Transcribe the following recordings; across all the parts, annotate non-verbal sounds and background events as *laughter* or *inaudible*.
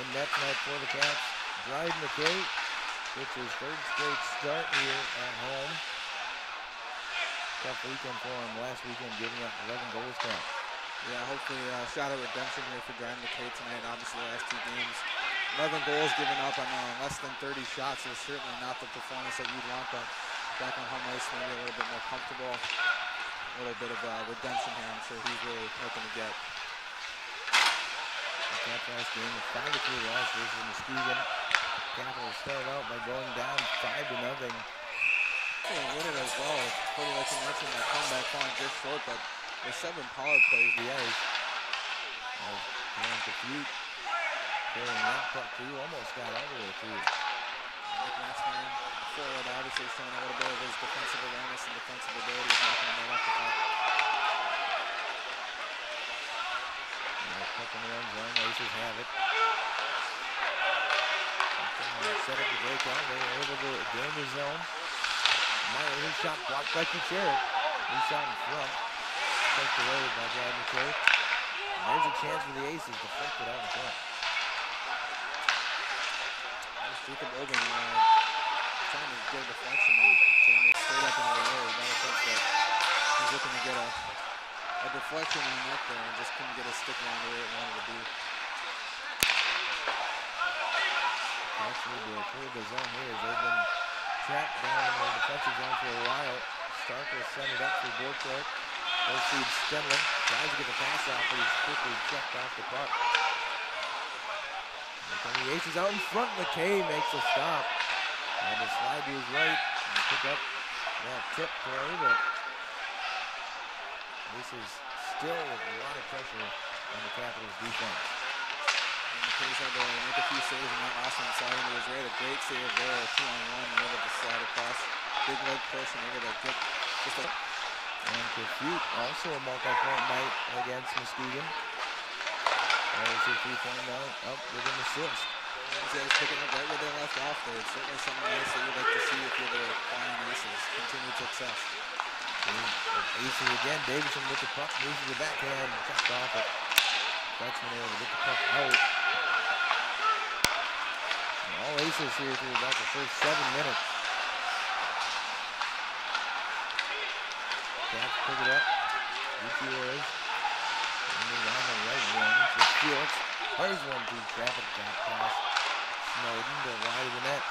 in net tonight for the Cats. Dryden McKay, which is third straight start here at home. Tough weekend for him last weekend, giving up 11 goals count. Yeah, hopefully uh, shot of redemption here for Dryden McKay tonight. Obviously, last two games, 11 goals given up on uh, less than 30 shots is certainly not the performance that you'd want, but back on home ice, maybe a little bit more comfortable. A little bit of uh, redemption here, I'm sure he's really hoping to get. The Cats last game, a 5 to 3 loss versus Muskegon. Capitals started out by going down 5 to nothing. They win it as well. Cody, like you mentioned, that comeback falling just short, but the seven power plays the ice. As Aaron Kafute carrying that puck through, almost got all the way through. Forward, obviously showing a little bit of his defensive awareness and defensive abilities, knocking right off the puck. Puck in the end zone, Aces have it. Set up the breakout, they were able to gain the zone. Meyer, his shot blocked by Kucherov. He shot in front. Takes away by Brad McKay. There's a chance for the Aces to flick it out in front. Jacob Oben uh, trying to get a deflection and taking it straight up into the air. He's looking to get a, a deflection on that there and just couldn't get his stick around where it wanted to be. To clear the zone here they've been trapped down in the defensive zone for a while. Stark will send it up for Borchardt. Goes feed Stemlin. Tries to get the pass off, but he's quickly checked off the puck. The Aces out in front. McKay makes a stop. And to slide to his right and pick up that tip play, but is still a lot of pressure on the Capitals defense. And McKay's had to make a few saves in that last one into his right. A great save there, two on one, and able to slide across. Big leg push and able to get just a And Kafute also a multi-point night against Muskegon. There's his three-point night up with an assist. Guys picking up right where they left off there. It's certainly something nice that you'd like to see if you're the Flying Aces. Continued success. Aces again, Davidson with the puck, moves the backhand, checked off it. Dutchman able to get the puck out. And all Aces here through about the first seven minutes. Cats pick it up. Gutierrez. And they're on the right wing to Felix. Plays one through traffic, got past Snowden, but wide of the net.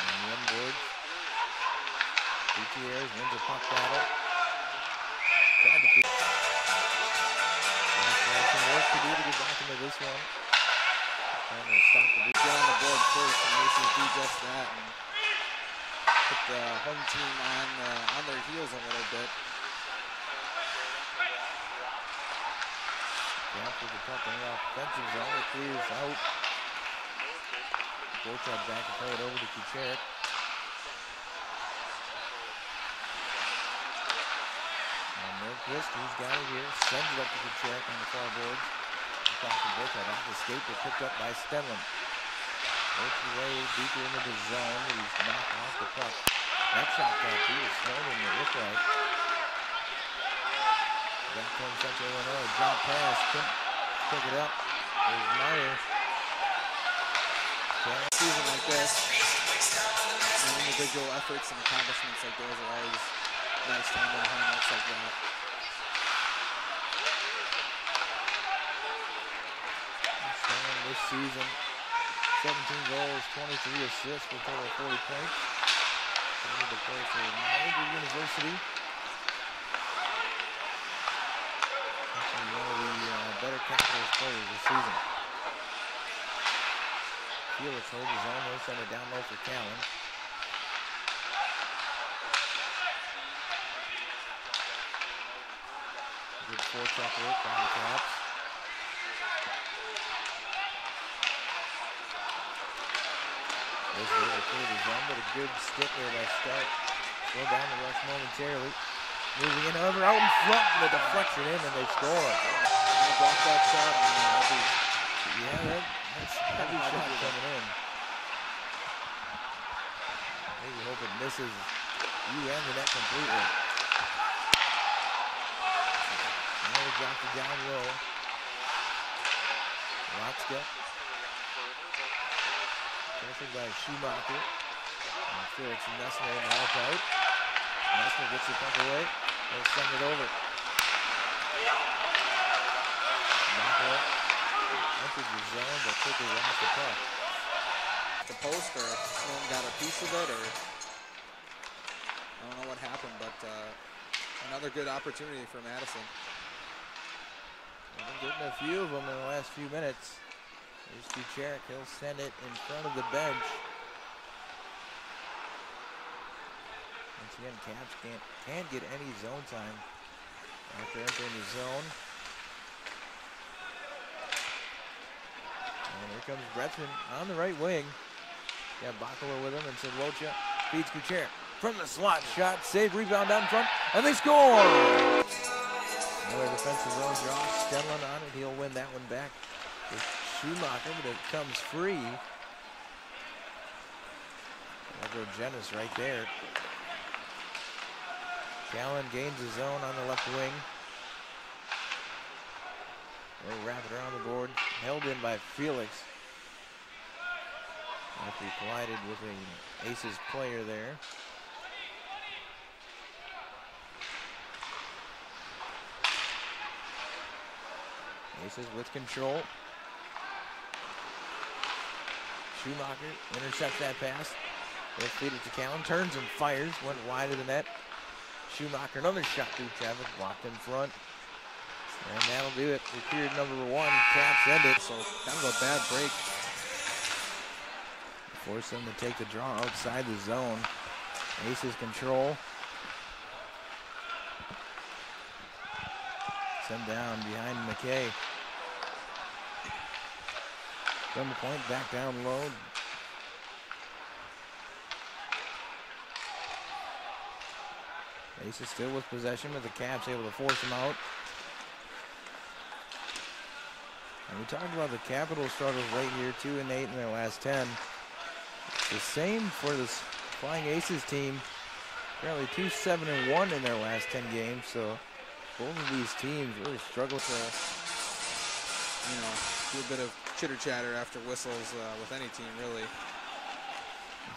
And the inboard. Gutierrez wins a puck battle. Tried to feed. Some work to do to get back into this one. Trying to stop the Get on the board first, and the Aces do just that and put the home team on uh, on their heels a little bit. After the puck in the offensive zone, it clears out. Borchardt back to play it over to Kucherov. He's got it here, sends it up to Kucherov on the far boards. Across the the skate, but picked up by Stenlin. Works his way deeper into the zone, he's knocked off the puck. That shot got through to Snowden, it looked like. Back home Central Illinois, jump pass, couldn't pick it up. There's Meyer. Can't season like this, individual efforts and accomplishments like those are always nice to have on like that. Stand this season, 17 goals, 23 assists for a total of 40 points. Coming to play for Niagara University. Actually, one of the uh, better Capitals players this season. Felix holds his own, he'll down low for Callan. Good forecheck work by the Caps. This is the zone, but a good stick there by Stark. Slow down the rush momentarily. Moving in, however, out in front, and the deflection in, and they score. Block that shot, Yeah, that, that's heavy shot coming in. Maybe hope it misses you the net completely. off the down low. Watzka. Pressured by Schumacher. And Felix Messner in the help out. Messner gets the puck away. They'll send it over. Machel entered the zone, but quickly lost the puck. The post, or someone got a piece of it, or I don't know what happened, but uh, another good opportunity for Madison. Been getting a few of them in the last few minutes. Here's Kucherik. He'll send it in front of the bench. Once again, Caps can't, can't get any zone time after entering the zone. And here comes Bretzman on the right wing. Got Bakala with him and Sedlocha feeds Kucherik. From the slot, shot, save, rebound down front, and they score! Another defensive zone draw. Stenlin on it. He'll win that one back Schumacher, but it comes free. That'll go Jennings right there. Callan gains the zone on the left wing. They'll wrap it around the board. Held in by Felix. After he collided with an Aces player there. Aces with control. Schumacher intercepts that pass. They'll feed it to Callan. Turns and fires. Went wide of the net. Schumacher, another shot through traffic. Blocked in front. And that'll do it for period number one. Caps end it. So kind of a bad break. Force them to take the draw outside the zone. Aces control. Send down behind McKay. The point, back down low. Aces still with possession, but the Caps able to force them out. And we talked about the Capital struggles right here, two and eight in their last 10. It's the same for this Flying Aces team. Apparently two, seven, and one in their last 10 games. So both of these teams really struggle to, you know, do a bit of chitter chatter after whistles uh, with any team, really.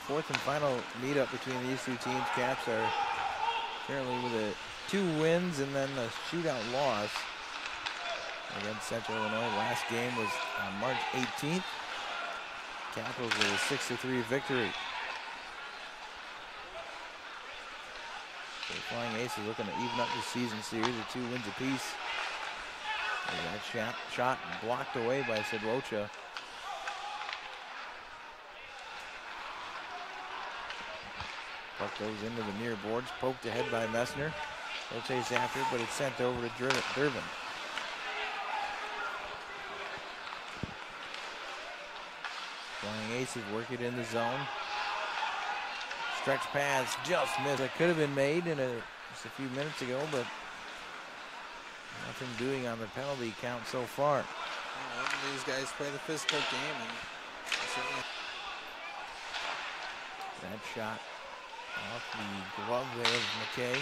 Fourth and final meetup between these two teams. Caps are currently with a two wins and then a shootout loss against Central Illinois. Last game was on March 18th. Capitals with a 6-3 victory. The Flying Aces looking to even up the season series of two wins apiece. That shot, shot blocked away by Sedlocha. Puck goes into the near boards, poked ahead by Messner. Chase after, but it's sent over to Durbin. Flying Aces work it in the zone. Stretch pass just missed. It could have been made in a, just a few minutes ago, but nothing doing on the penalty count so far. Well, these guys play the physical game, and certainly that shot off the glove there of McKay.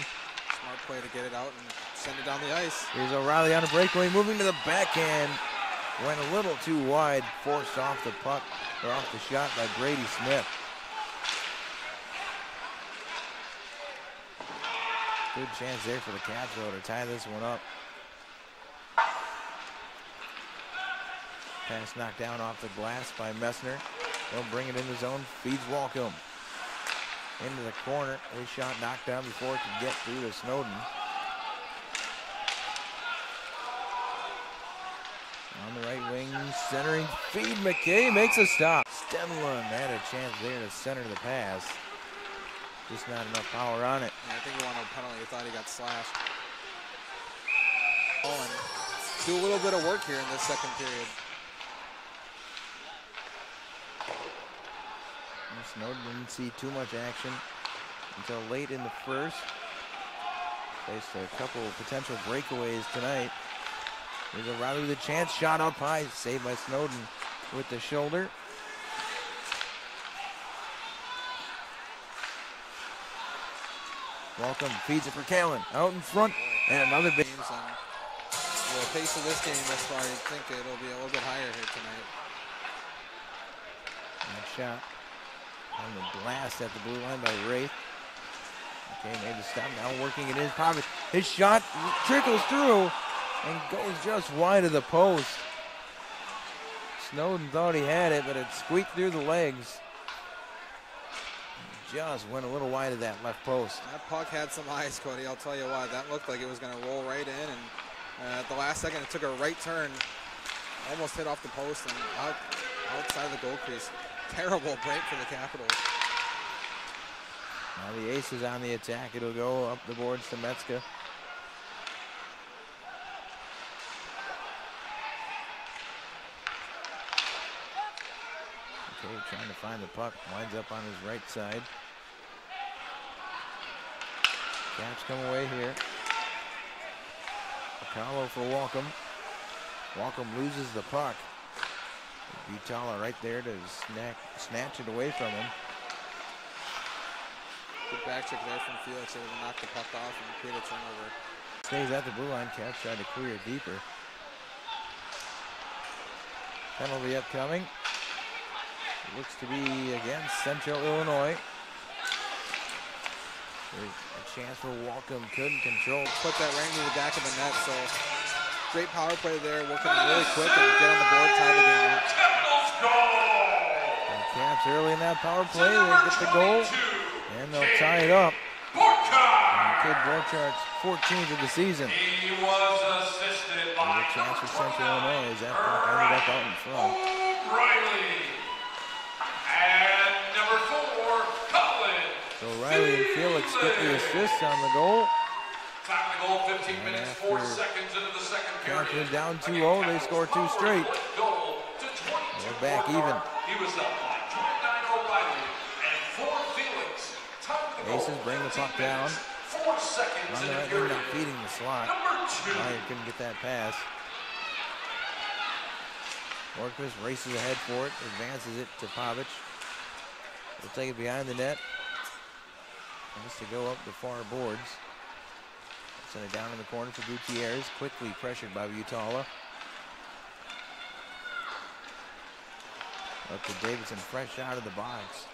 Smart play to get it out and send it down the ice. Here's O'Reilly on a breakaway, moving to the backhand. Went a little too wide, forced off the puck, or off the shot by Brady Smith. Good chance there for the Caps, though, to tie this one up. Pass knocked down off the glass by Messner. They'll bring it in the zone, feeds Walcom. Into the corner, his shot knocked down before it could get through to Snowden. On the right wing, centering feed. McKay makes a stop. Stenlund had a chance there to center the pass. Just not enough power on it. Yeah, I think he wanted a penalty. He thought he got slashed. Do a little bit of work here in this second period. Snowden didn't see too much action until late in the first. Faced a couple of potential breakaways tonight. There's a with a chance, shot up high, saved by Snowden with the shoulder. Walcom feeds it for Callan out in front, and another big. The pace of this game thus far, you'd think it'll be a little bit higher here tonight. That shot on the blast at the blue line by Wraith. Okay, made the stop now working in his pocket. His shot trickles through and goes just wide of the post. Snowden thought he had it, but it squeaked through the legs. Just went a little wide of that left post. That puck had some eyes, Cody. I'll tell you why. That looked like it was going to roll right in, and uh, at the last second, it took a right turn, almost hit off the post and out outside the goal crease. Terrible break for the Capitals. Now the ace is on the attack. It'll go up the boards to Metzka. Okay, trying to find the puck. Winds up on his right side. Caps come away here. Apollo for Walcom. Walcom loses the puck. Butala right there to snack, snatch it away from him. Good back check there from Felix able to knock the puck off and create a turnover. Stays at the blue line. Caps trying to clear deeper. Penalty upcoming. Looks to be against Central Illinois. There's a chance for Walcom couldn't control. Put that right into the back of the net. So great power play there, working really quick and get on the board, tie the game up. And Caps early in that power play, they get the goal, and they'll tie it up. And Kid Borchardt's 14th of the season. He was assisted by a chance for Central Illinois as that puck ended up out in front. O'Reilly. And number four, Cullen. So Riley and Felix get the assists on the goal. Time to goal, 15 And minutes, 4 seconds into the second period. down 2-0, they score two straight. a quick goal to 22 They're back even. He was up by 29 O'Reilly and 4 Felix. Time Aces bring the puck down. 4 seconds On in the right wing, not feeding the slot. Number two. couldn't get that pass. Orquist races ahead for it, advances it to Pavic. He'll take it behind the net. Wants to go up the far boards. Send it down in the corner for Gutierrez. Quickly pressured by Butala. Up to Davidson, fresh out of the box.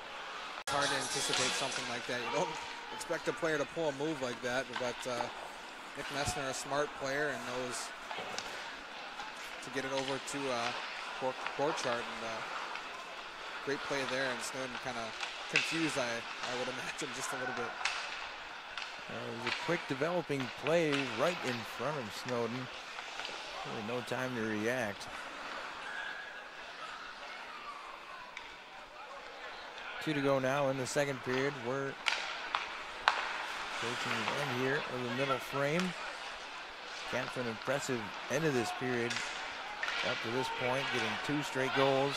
It's hard to anticipate something like that. You don't expect a player to pull a move like that, but uh, Nick Messner, a smart player, and knows to get it over to uh, Bor- Borchardt. And uh, great play there, and Snowden kind of confused, I, I would imagine, just a little bit. Uh, it was a quick developing play right in front of Snowden. Really no time to react. Two to go now in the second period. We're approaching the end here of the middle frame. Caps an impressive end of this period up to this point, getting two straight goals.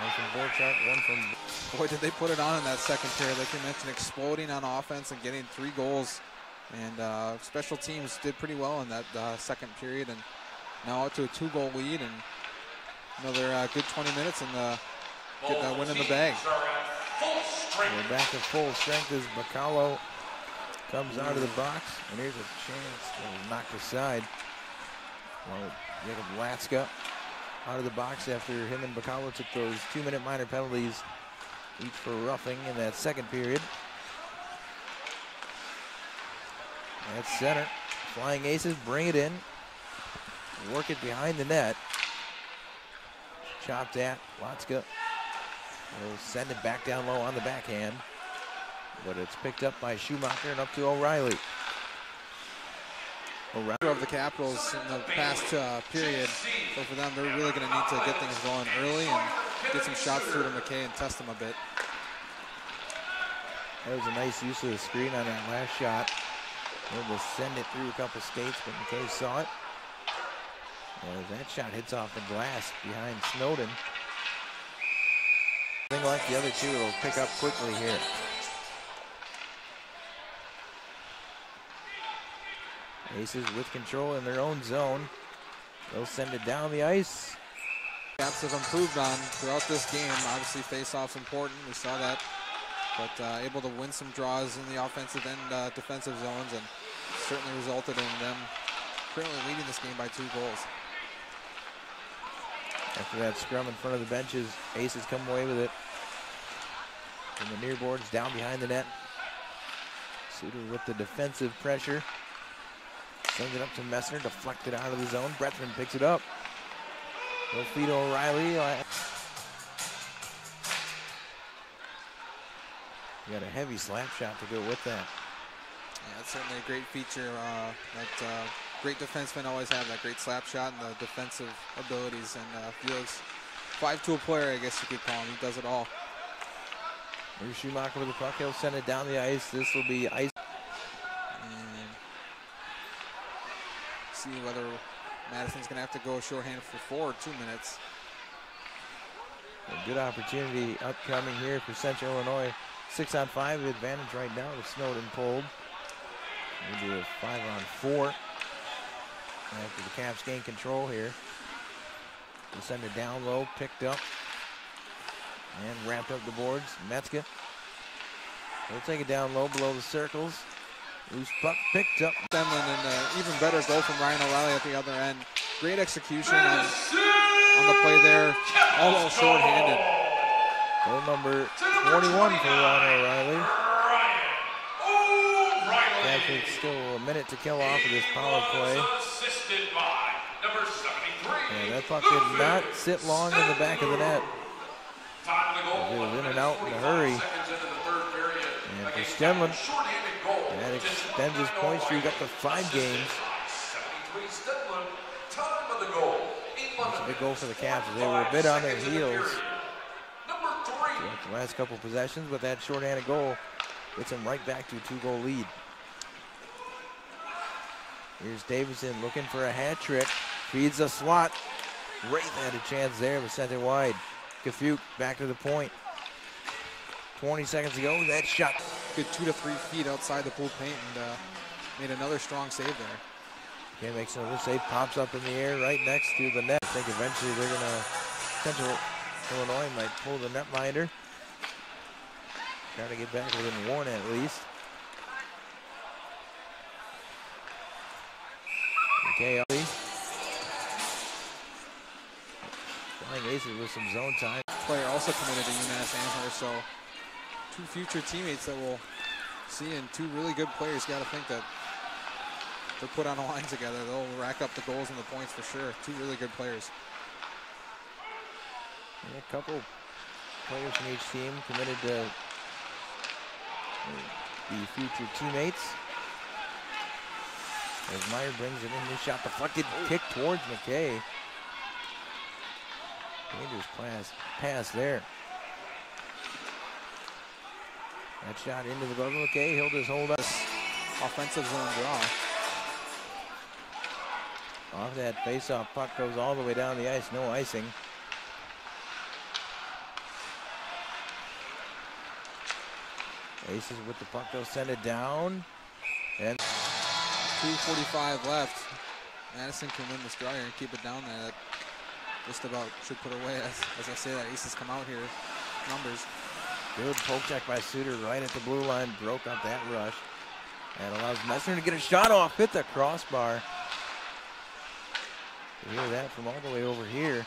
One from Borchak, one from *laughs* Boy, did they put it on in that second period. Like you mentioned, exploding on offense and getting three goals. And uh, special teams did pretty well in that uh, second period. And now out to a two-goal lead and another uh, good 20 minutes and uh, getting that win in the bag. We're back at full strength as Bacalo comes out of the box. And here's a chance. Was knocked aside. Well, Jacob Latska out of the box after him and Bacalo took those two-minute minor penalties, each for roughing in that second period. That's center. Flying Aces bring it in. Work it behind the net. Chopped at. Latska will send it back down low on the backhand. But it's picked up by Schumacher and up to O'Reilly. O'Reilly. of the Capitals in the past uh, period. So for them, they're really going to need to get things going early and get some shots through to McKay and test him a bit. That was a nice use of the screen on that last shot. Able to send it through a couple skates, but McKay saw it. As that shot hits off the glass behind Snowden. I think like the other two, it'll pick up quickly here. Aces with control in their own zone. They'll send it down the ice. Caps have improved on throughout this game. Obviously, face-offs important. We saw that. But uh, able to win some draws in the offensive and uh, defensive zones and certainly resulted in them currently leading this game by two goals. After that scrum in front of the benches, Aces come away with it. From the near boards, down behind the net. Suter with the defensive pressure. Sends it up to Messner, deflected out of the zone. Brethman picks it up. Feed O'Reilly. You got a heavy slap shot to go with that. Yeah, it's certainly a great feature. Uh, that uh, great defensemen always have that great slap shot and the defensive abilities. And uh, Felix, five-tool player, I guess you could call him. He does it all. Here's Schumacher with the puck. He'll send it down the ice. This will be ice. And see whether Madison's going to have to go shorthand for four or two minutes. A good opportunity upcoming here for Central Illinois. Six on five advantage right now with Snowden pulled. We'll a five on four. After the Caps gain control here. They send it down low, picked up. And wrapped up the boards. Metzger. They'll take it down low below the circles. Loose puck picked up. Stemlin and uh, even better goal from Ryan O'Reilly at the other end. Great execution on, on the play there. Almost short-handed. Goal number 21 for Ryan O'Reilly. Caps with still a minute to kill off of this power play. Assisted by number 73. And that puck did not sit long in the back of the net. It was in and out in a hurry. And for Stemlin, that extends his point streak up to five games. 73 Stemlin. Time of the goal. It's a big goal for the Caps. They were a bit on their heels the last couple possessions, but that shorthanded goal gets them right back to a two-goal lead. Here's Davidson looking for a hat trick. Feeds a slot. Wraith had a chance there, but sent it wide. Kafuk back to the point. 20 seconds to go. That shot. Good two to three feet outside the pool paint and uh, made another strong save there. Can't make another save. Pops up in the air right next to the net. I think eventually they're going to, Central Illinois might pull the netminder. Try to get back within one at least. Ali. Flying Aces with some zone time. Player also committed to UMass Amherst, so two future teammates that we'll see and two really good players. Got to think that they're put on a line together. They'll rack up the goals and the points for sure. Two really good players. And a couple players from each team committed to the future teammates. As Meyer brings it in, his shot deflected, kick towards McKay. Dangerous pass, pass there. That shot into the of McKay. He'll just hold up. Offensive zone draw. Off that face-off puck goes all the way down the ice, no icing. Aces with the puck, they'll send it down. And 2.45 left. Madison can win this draw here and keep it down there. That just about should put away. As, as I say that, aces come out here. Numbers. good poke check by Suter right at the blue line, broke up that rush. And allows Messner to get a shot off, hit the crossbar. You hear that from all the way over here.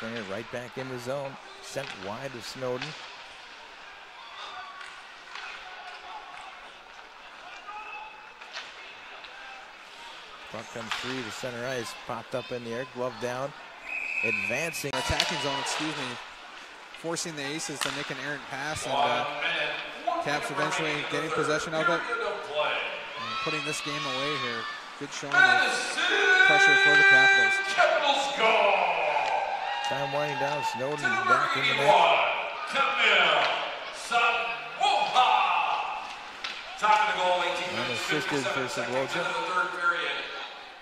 Bring it right back in the zone. Sent wide to Snowden. Puck comes free to center ice. Popped up in the air, glove down. Advancing. Attacking zone, excuse me. Forcing the aces to make an errant pass and uh, Caps eventually getting possession of it and putting this game away here. Good showing of pressure for the Capitals. Capitals go. Time winding down. Snowden back in the net. 81. Camille Samoa. Time of the goal, 18 minutes, Unassisted 57 for seconds Sabloja. into the third period.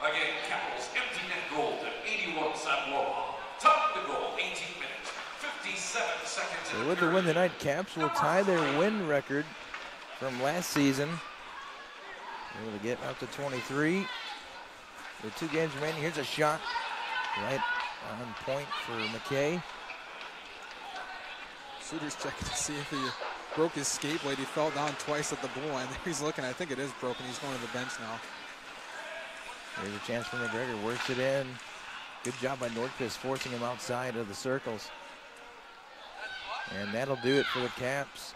Again, Capitals empty net goal to 81 Samoa. Time of the goal, 18 minutes, 57 seconds. So into with the the win period. tonight, Caps will tie their win record from last season. Able to get up to 23. With two games remaining, here's a shot right on point for McKay. Suter's checking to see if he broke his skate blade. He fell down twice at the blue line. *laughs* He's looking. I think it is broken. He's going to the bench now. There's a chance for McGregor. Works it in. Good job by Nordquist forcing him outside of the circles. And that'll do it for the Caps.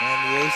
And the ace